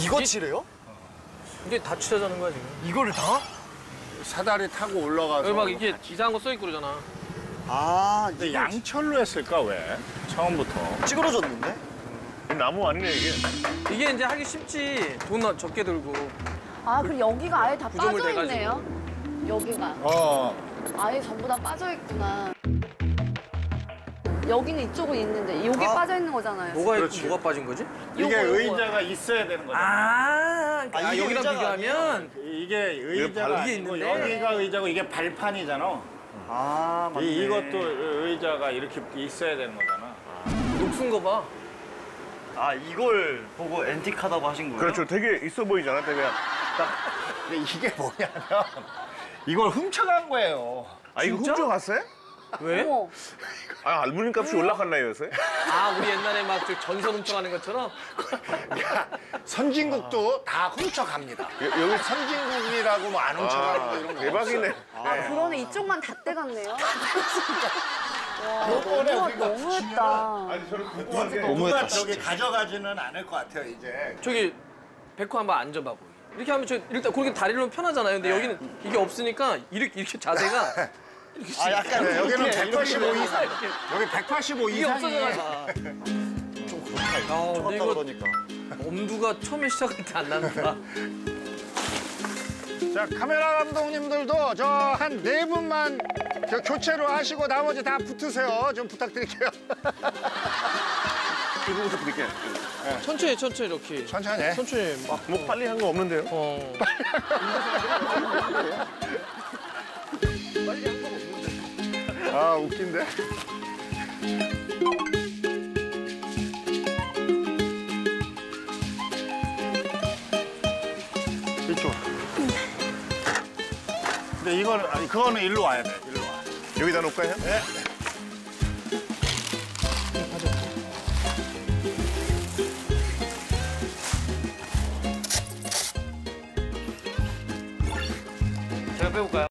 이거 칠해요? 이게 다 칠하자는 거야 지금. 이거를 다? 사다리 타고 올라가서 여기 막 이게 이상한 거 써 있고 그러잖아. 아, 근데 양철로 했을까 왜? 처음부터. 찌그러졌는데? 나무 아니네 이게. 이게 이제 하기 쉽지. 돈 적게 들고. 아, 그럼 여기가 아예 다 구조물 빠져 있네요. 여기가 어. 아예 전부 다 빠져 있구나. 여기는 이쪽은 있는데 여기 아. 빠져 있는 거잖아요. 뭐가 그렇지. 뭐가 빠진 거지? 이게 요거, 요거. 의자가 있어야 되는 거잖아. 아, 아, 아 이게 여기랑 비교하면 이게 의자가 이게 있는데. 여기가 의자고 이게 발판이잖아. 아, 맞네. 이, 이것도 의자가 이렇게 있어야 되는 거잖아. 녹슨 거 봐. 아, 이걸 보고 앤틱하다고 하신 거예요? 그렇죠. 되게 있어 보이잖아. 되게 딱. 근데 이게 뭐냐면 이걸 훔쳐간 거예요. 아 이거? 훔쳐갔어요? 왜? 어머, 아 알루미늄 값이 올라갔나요 요새? 아 우리 옛날에 막저 전선 훔쳐가는 것처럼. 선진국도 다 훔쳐갑니다. 여- 여기 선진국이라고 뭐 안 훔쳐가는 거 아, 이런 거 대박이네. 아, 그러네 이쪽만 다 떼갔네요. 와, 요번에 너무, 너무했다. 아니 저는 궁금한 저기 가져가지는 않을 것 같아요 이제. 저기 백호 한번 앉아봐 보이. 이렇게 하면 저 일단 그렇게 다리를 놓으면 편하잖아요. 근데 여기는 이게 없으니까 이렇게 이렇게 자세가 아, 약간 네, 여기는 이렇게, 185 이렇게. 이상. 여기 185 이게 이상이. 좀 그렇다. 아, 근데 이거 그러니까. 엄두가 처음에 시작할 때 안 난다. 자 카메라 감독님들도 저 한 네 분만 저 교체로 하시고 나머지 다 붙으세요. 좀 부탁드릴게요. 이거부터 드릴게요. 천천히 천천히 이렇게. 천천히. 해. 천천히 막. 뭐 빨리 한 거 없는데요? 어. 아 웃긴데. 이쪽. 근데 이거는 아니 그거는 일로 와야 돼. 일로 와. 여기다 놓을까요? 네. 제가 빼볼까요?